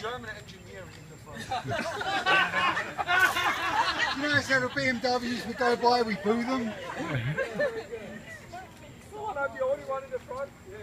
German engineering in the front. You know, how the BMWs we go by, we boo them. Oh, I'm the only one in the front. Yeah.